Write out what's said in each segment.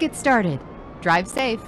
Get started. Drive safe.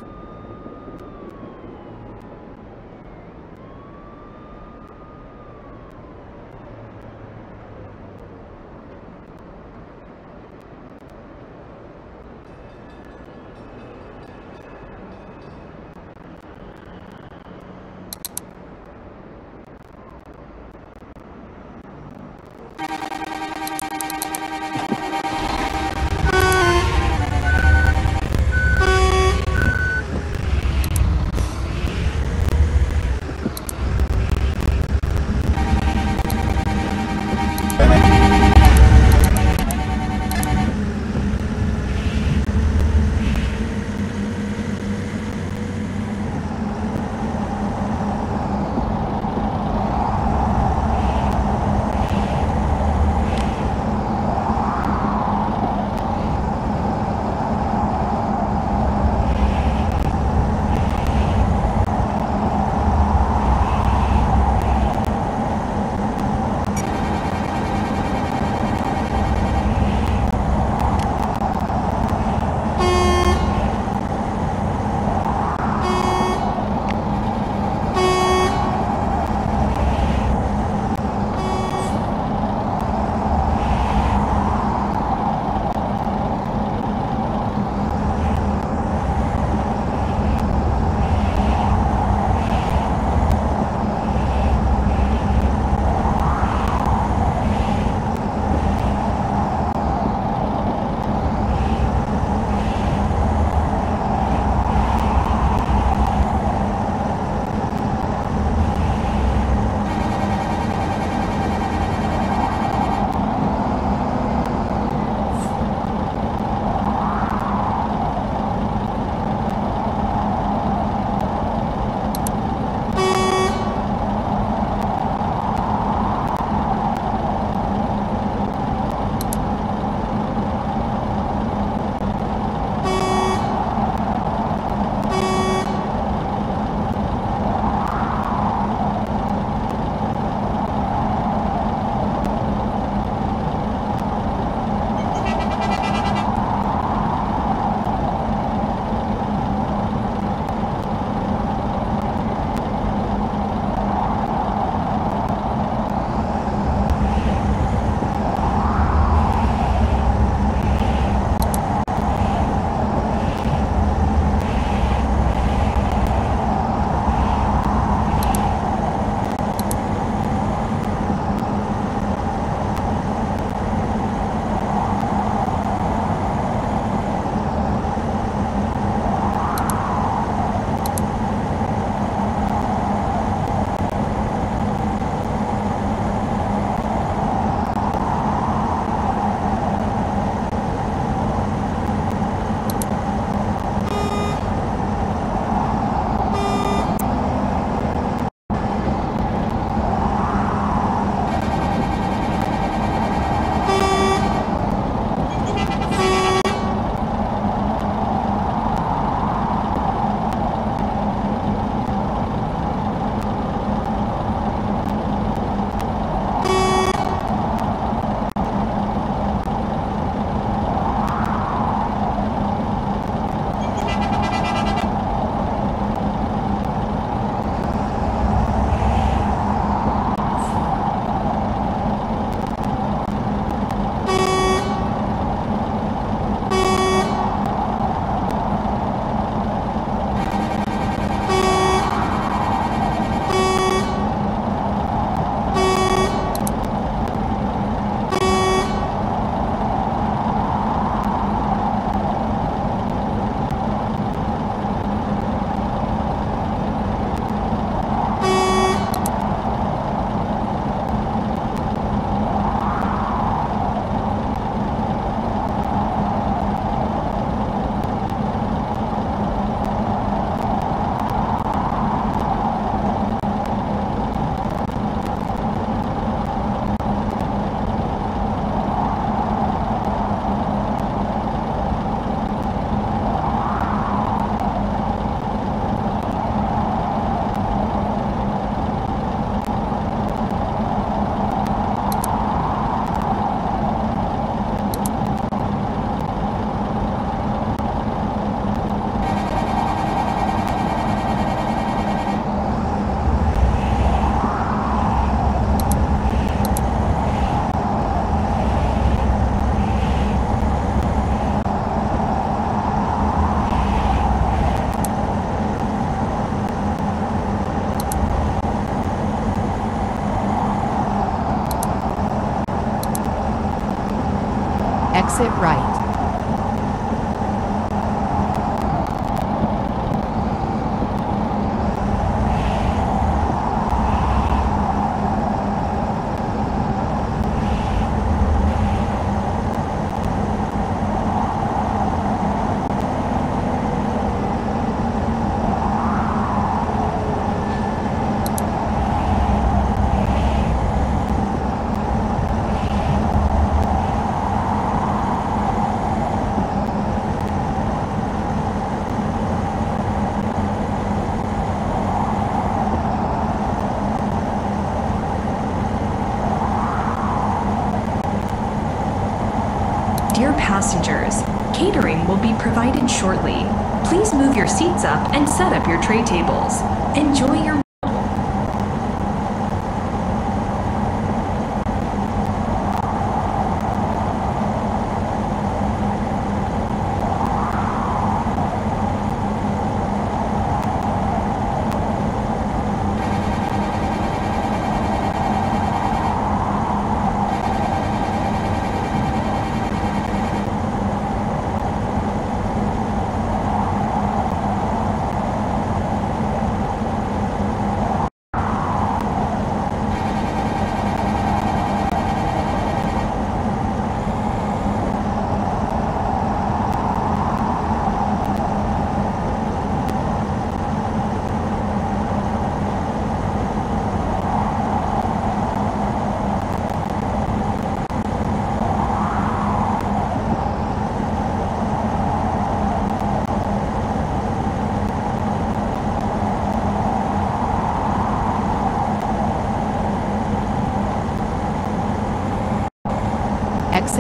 Up and set up your tray tables. Enjoy your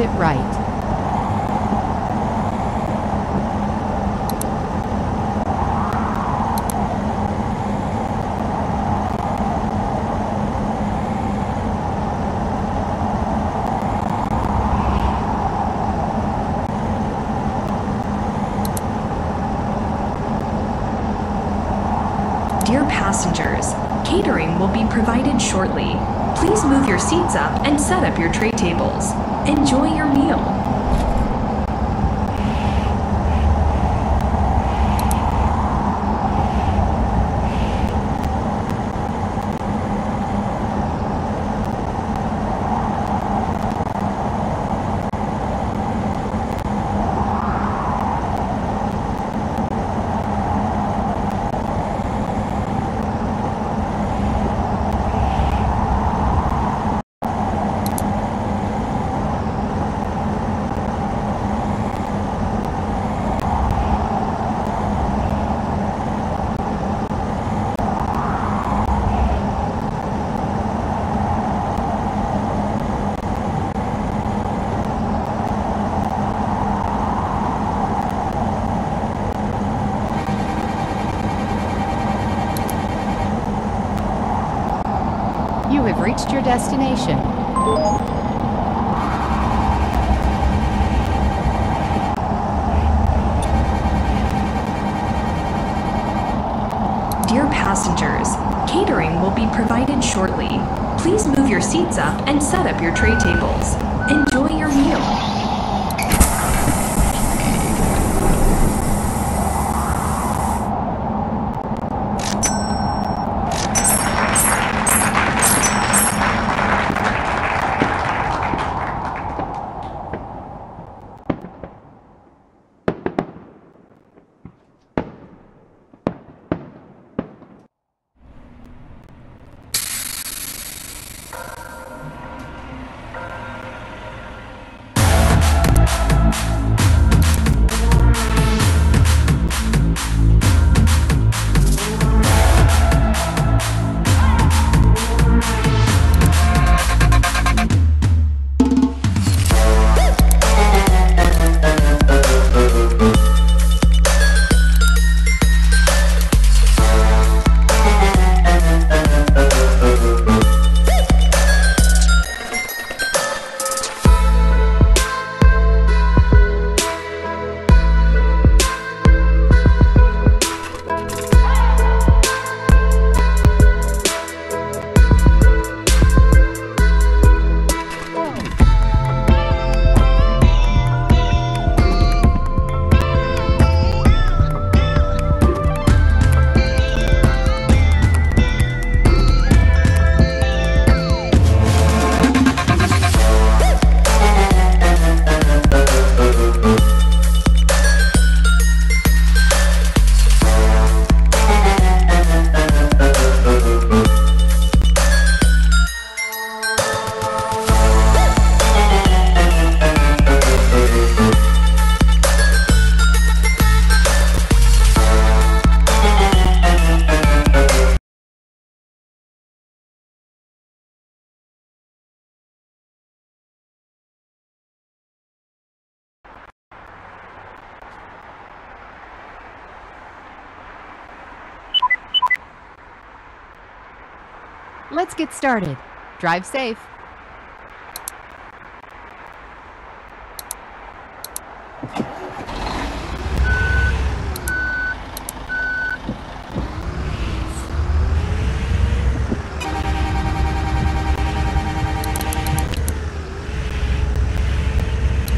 Exit right. Dear passengers, catering will be provided shortly. Please move your seats up and set up your tray tables. Enjoy your meal. You have reached your destination. Dear passengers, catering will be provided shortly. Please move your seats up and set up your tray tables. Enjoy your meal. Let's get started. Drive safe.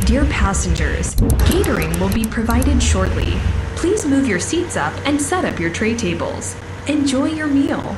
Dear passengers, catering will be provided shortly. Please move your seats up and set up your tray tables. Enjoy your meal.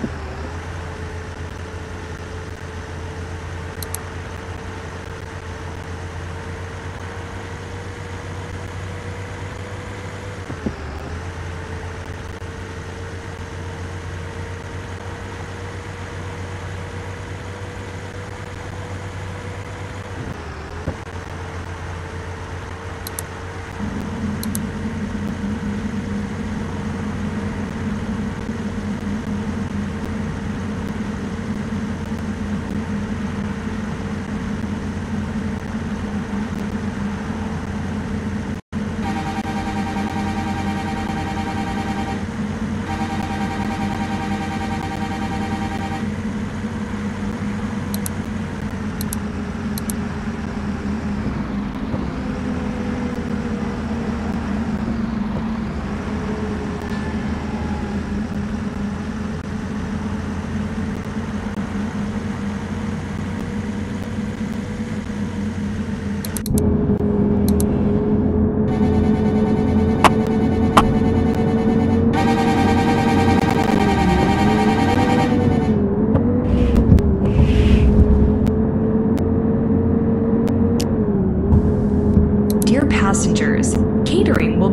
Dear passengers, catering will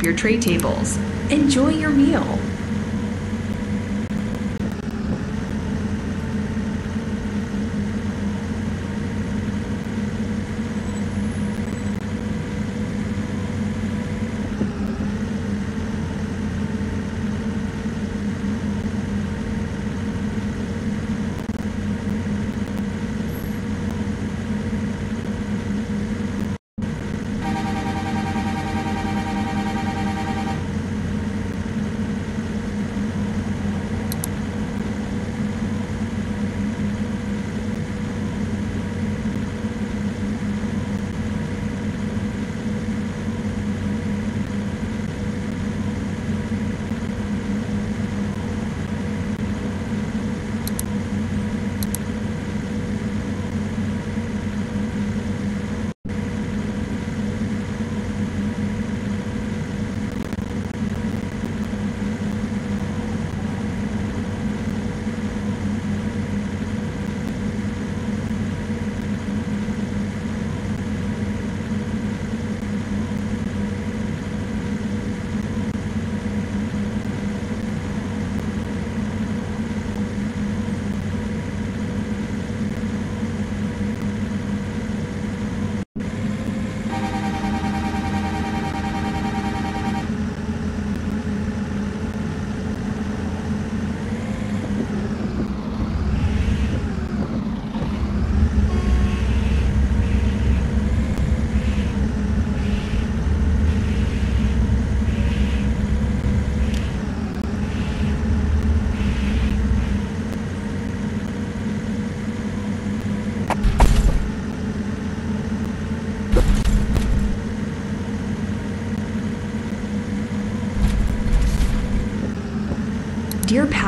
Up your tray tables. Enjoy your meal.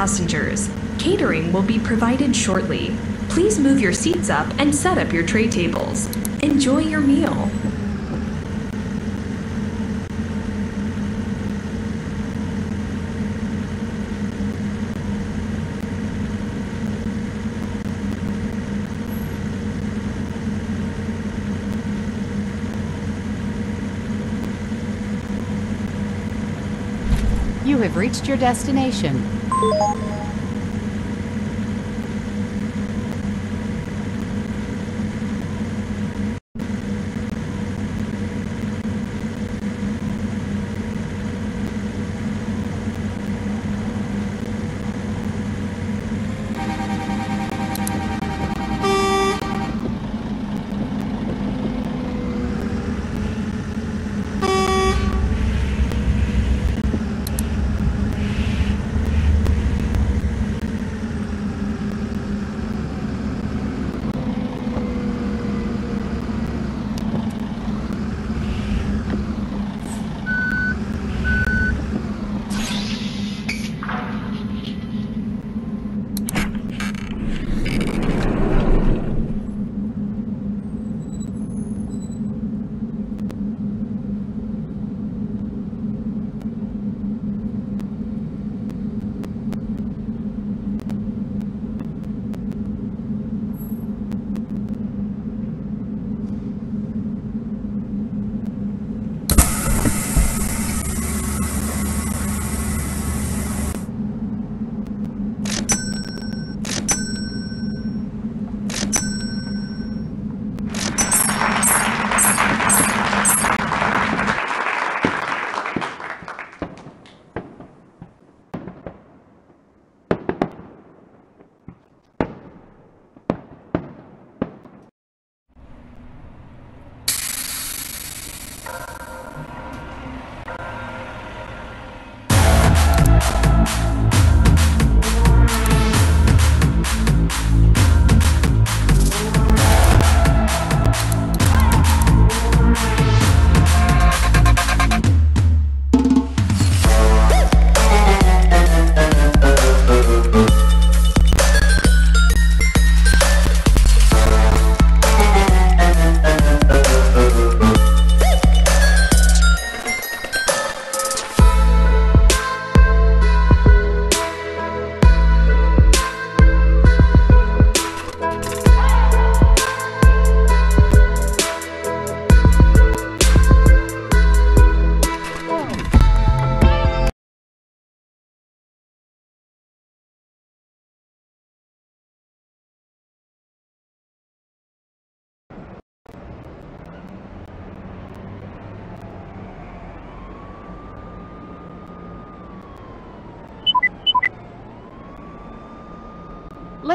Passengers, catering will be provided shortly. Please move your seats up and set up your tray tables. Enjoy your meal. You have reached your destination. Thank you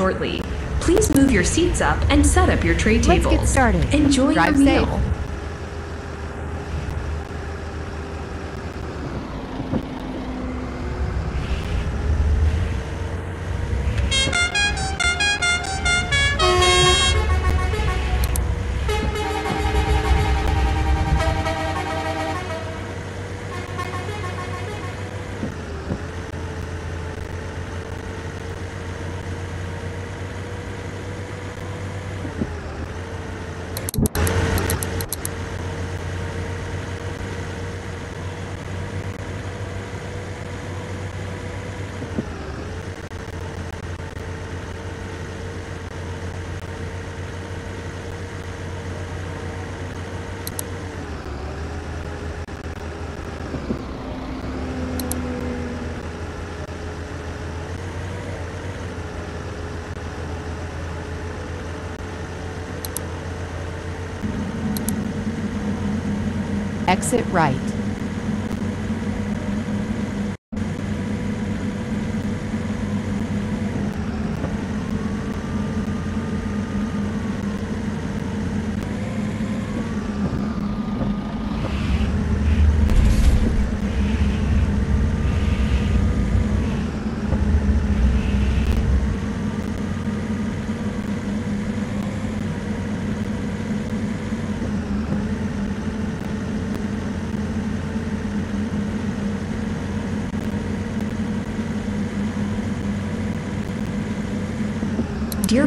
Shortly. Please move your seats up and set up your tray tables. Let's get started. Enjoy Drive your safe. meal. Exit right. Dear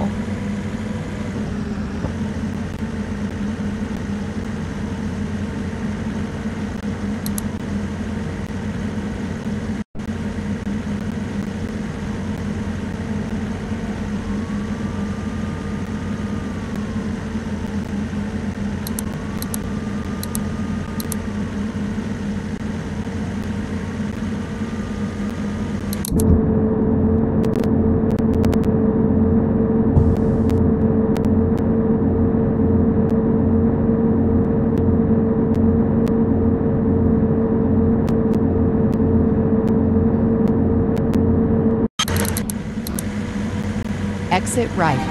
Exit right.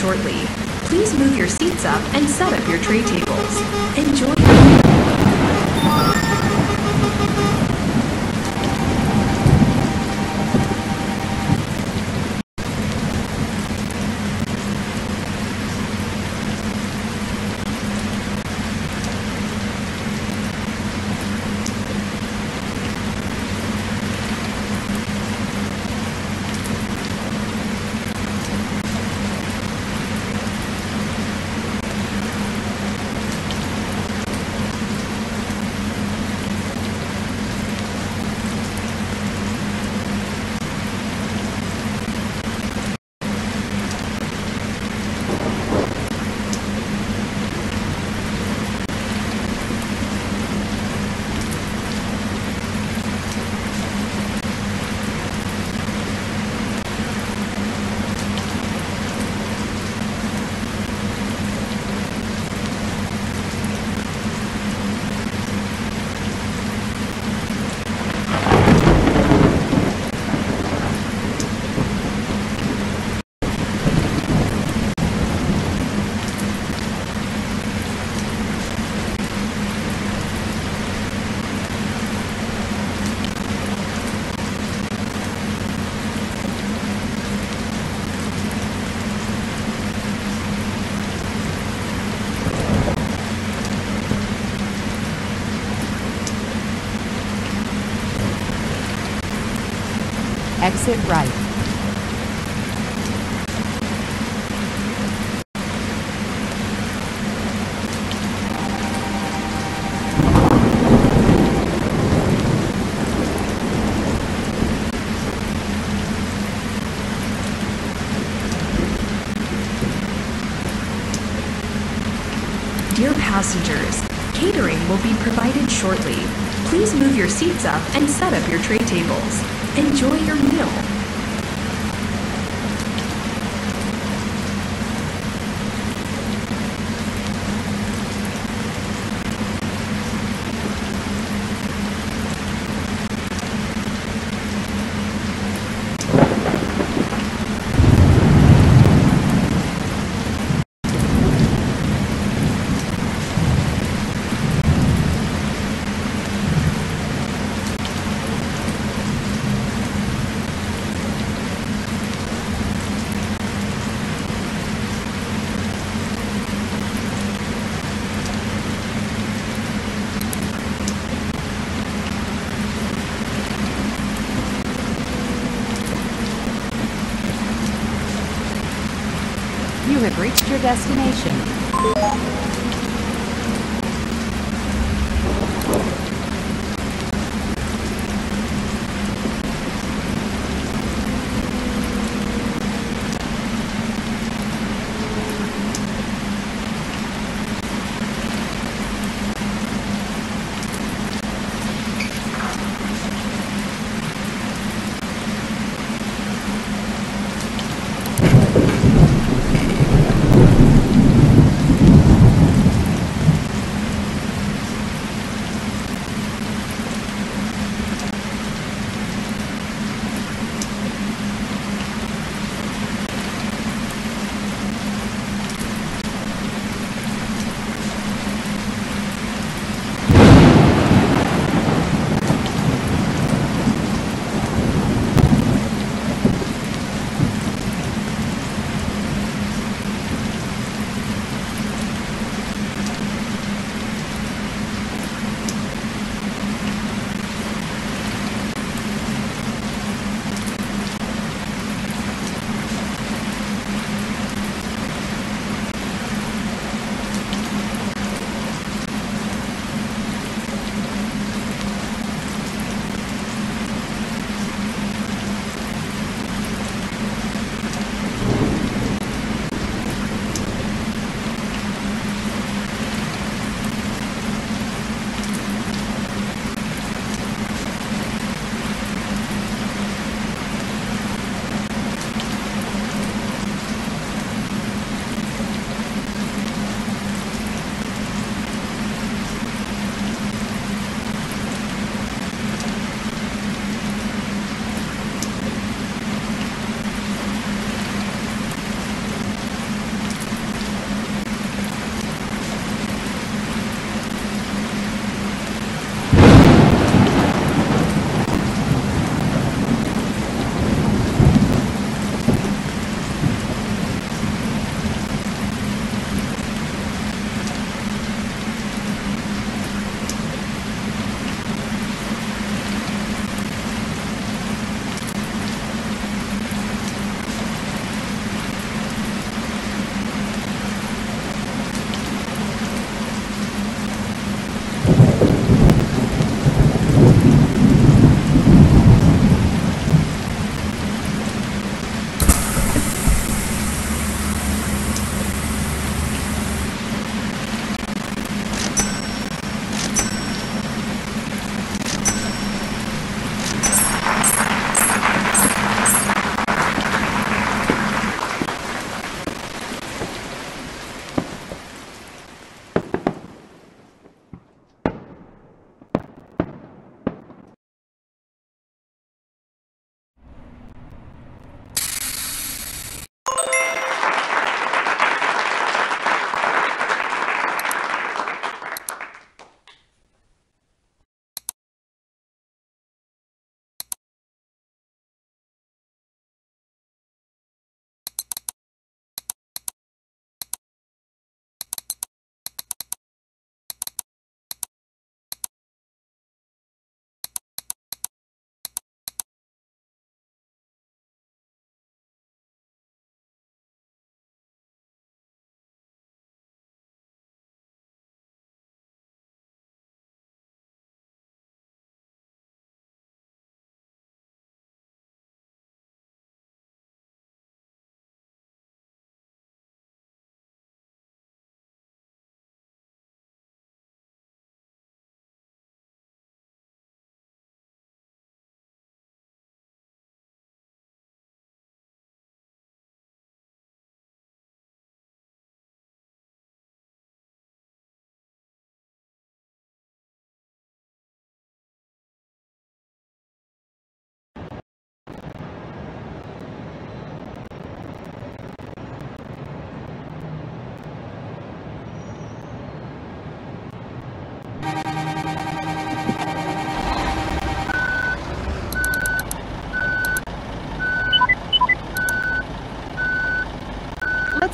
Shortly. Please move your seats up and set up your tray tables. Enjoy. Exit right. Dear passengers, catering will be provided shortly. Please move your seats up and set up your tray tables. Enjoy your meal.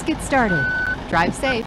Get started. Drive safe.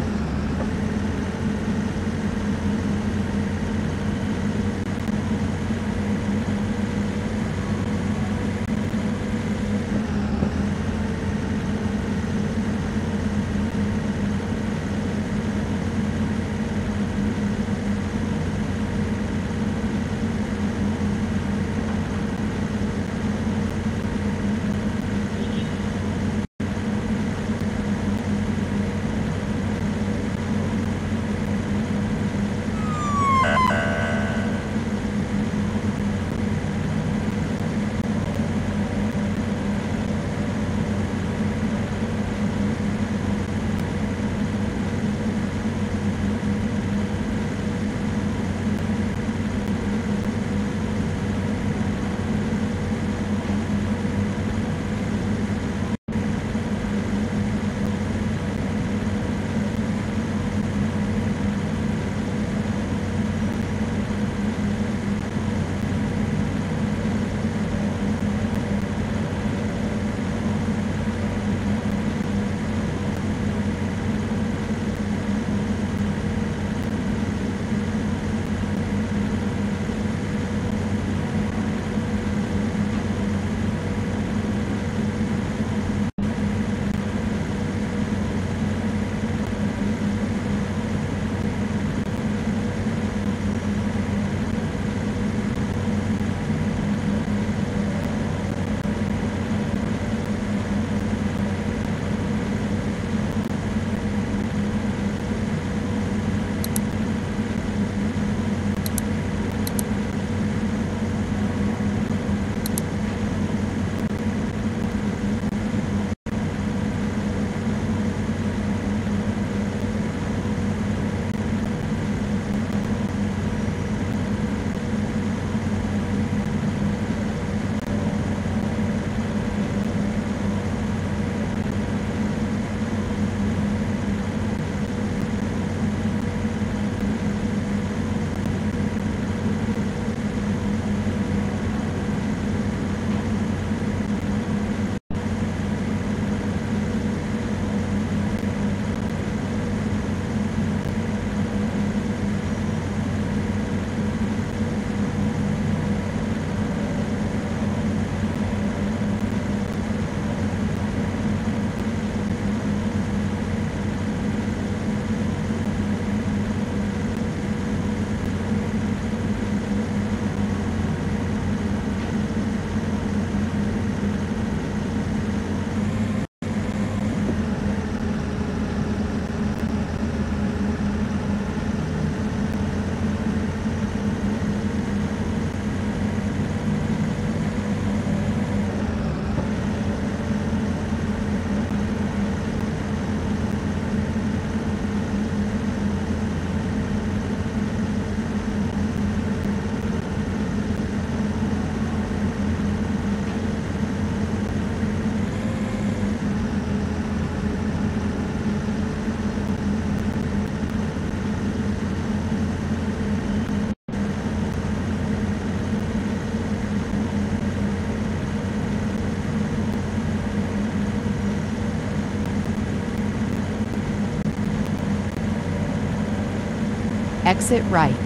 Exit right.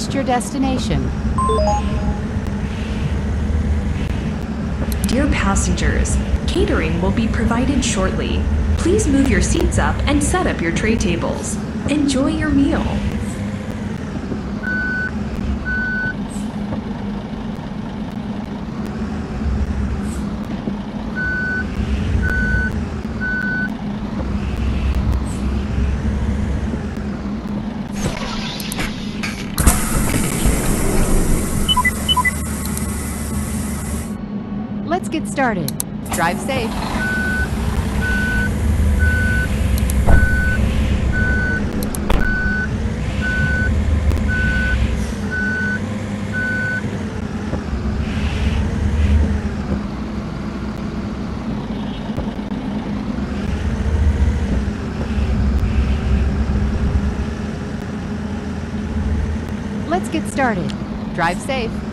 Reached your destination. Dear passengers, catering will be provided shortly. Please move your seats up and set up your tray tables. Enjoy your meal. Let's get started. Drive safe. Let's get started. Drive safe.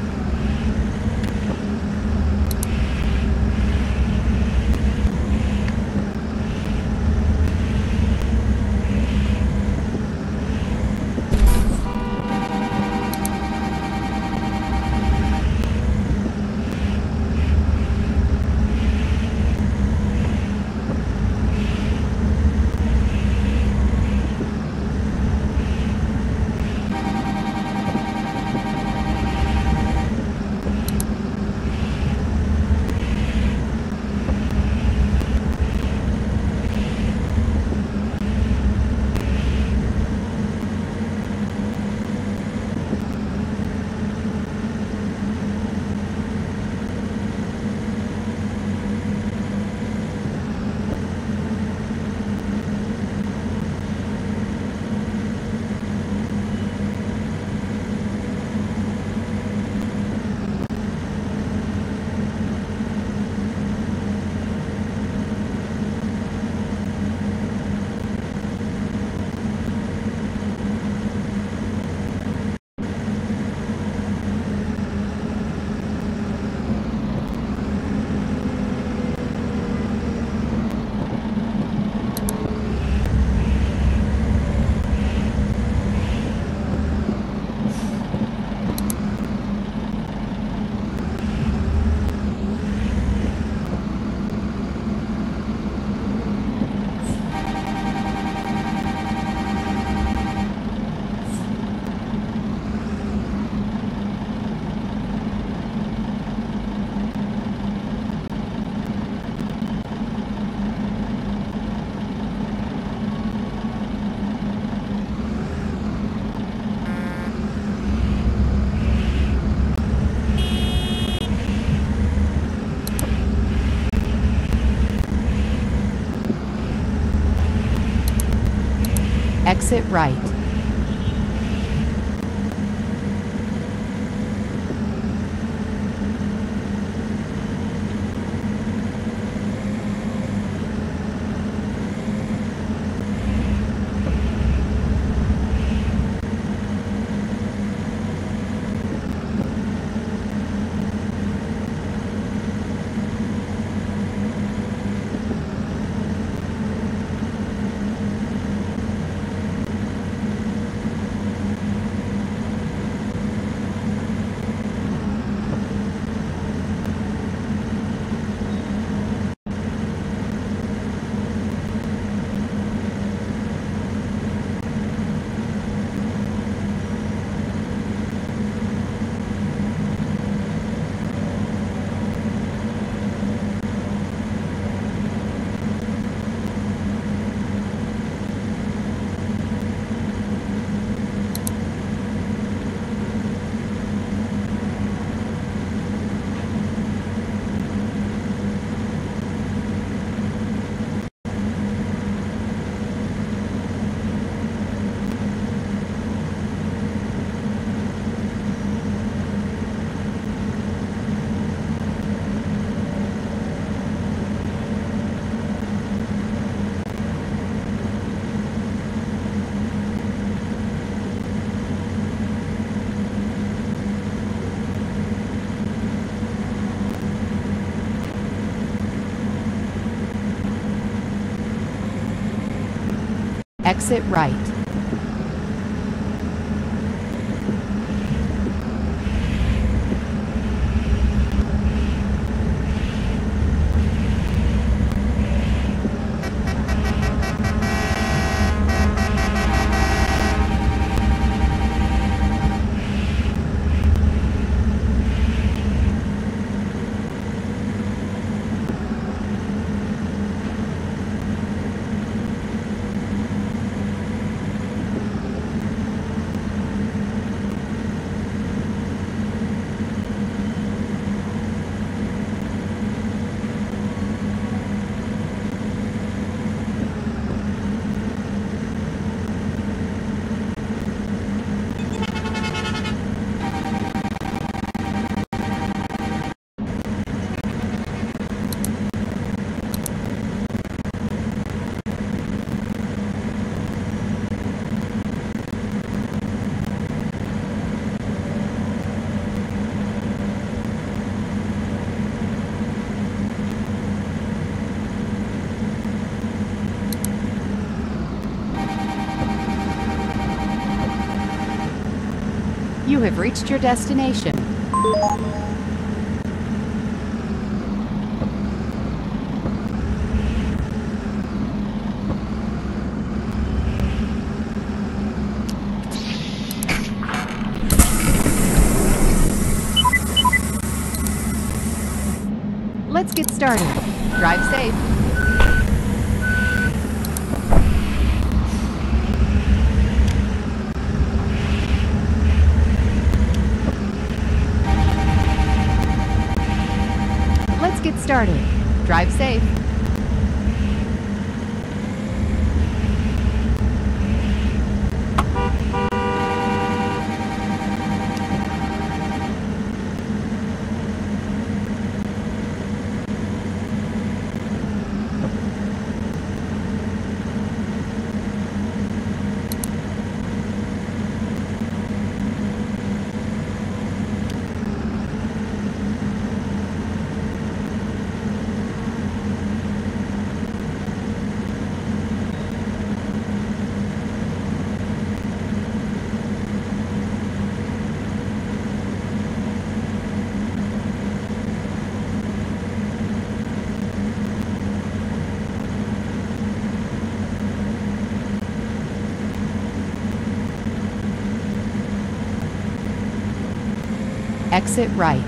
Exit right. Exit right. You have reached your destination. Let's get started. Drive safe. Let's get started. Drive safe. Exit right.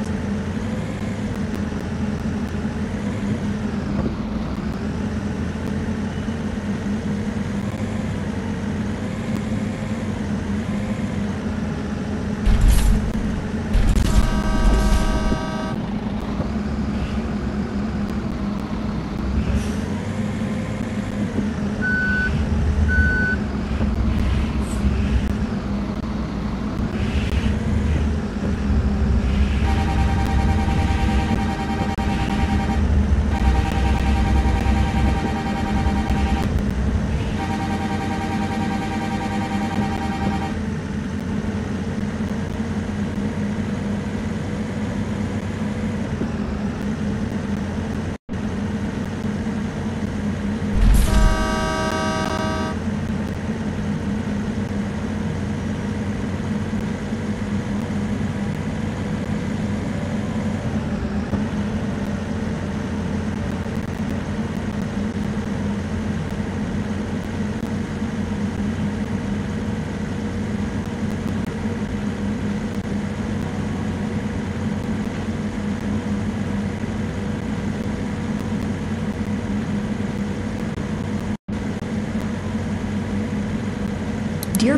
Dear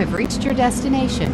Have reached your destination.